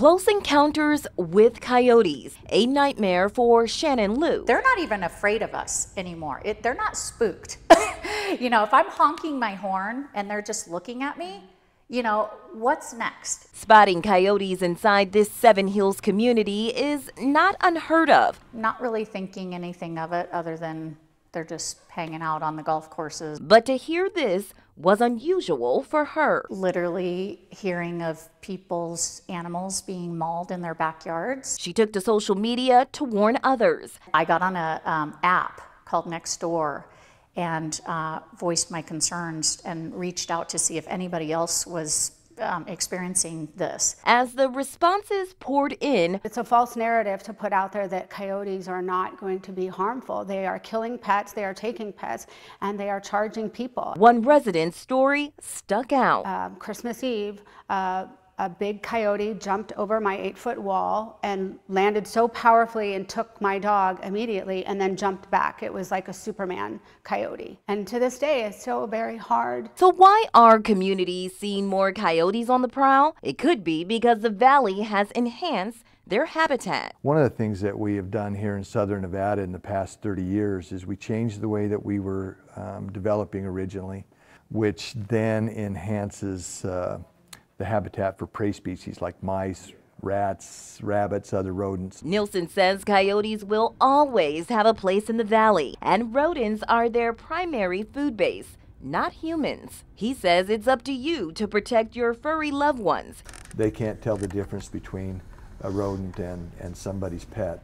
Close encounters with coyotes, a nightmare for Shannon Liu. They're not even afraid of us anymore. It, they're not spooked. you know, if I'm honking my horn and they're just looking at me, you know, what's next? Spotting coyotes inside this Seven Hills community is not unheard of. Not really thinking anything of it other than they're just hanging out on the golf courses. But to hear this was unusual for her. Literally hearing of people's animals being mauled in their backyards. She took to social media to warn others. I got on a um, app called Nextdoor and uh, voiced my concerns and reached out to see if anybody else was um, experiencing this. As the responses poured in, it's a false narrative to put out there that coyotes are not going to be harmful. They are killing pets, they are taking pets, and they are charging people. One resident's story stuck out. Um, Christmas Eve, uh, a big coyote jumped over my eight foot wall and landed so powerfully and took my dog immediately and then jumped back. It was like a Superman coyote. And to this day, it's so very hard. So, why are communities seeing more coyotes on the prowl? It could be because the valley has enhanced their habitat. One of the things that we have done here in southern Nevada in the past 30 years is we changed the way that we were um, developing originally, which then enhances. Uh, the habitat for prey species like mice, rats, rabbits, other rodents. Nielsen says coyotes will always have a place in the valley, and rodents are their primary food base, not humans. He says it's up to you to protect your furry loved ones. They can't tell the difference between a rodent and, and somebody's pet.